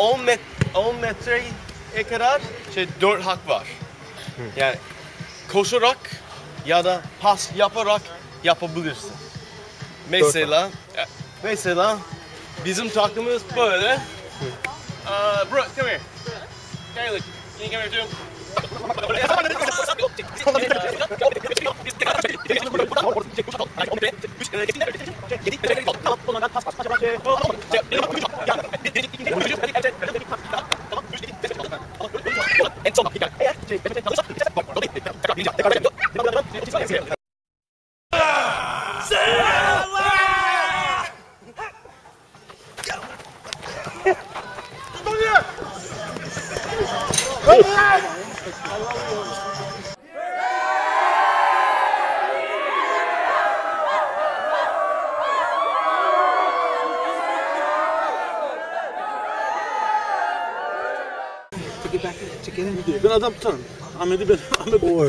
10 met 10 metreye kadar şey 4 hak var. Yani koşarak ya da pas yaparak yapabilirsin. Mesela e, mesela bizim takımımız böyle. Uh, Brooke, come here. Caleb, can you come here too? Em xô vào thị trấn. Ben adam tutarım. Ahmet'i ben. Ahmet Or.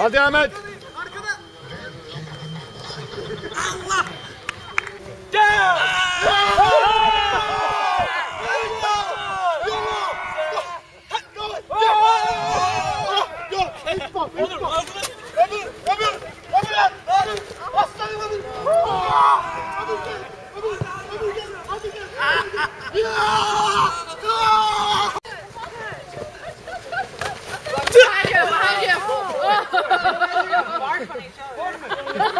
Hadi Ahmet. Behind you, behind you. Barf on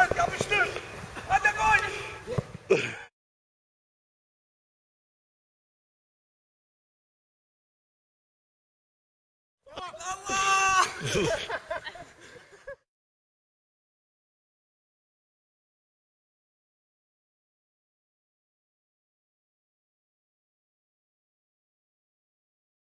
Allah!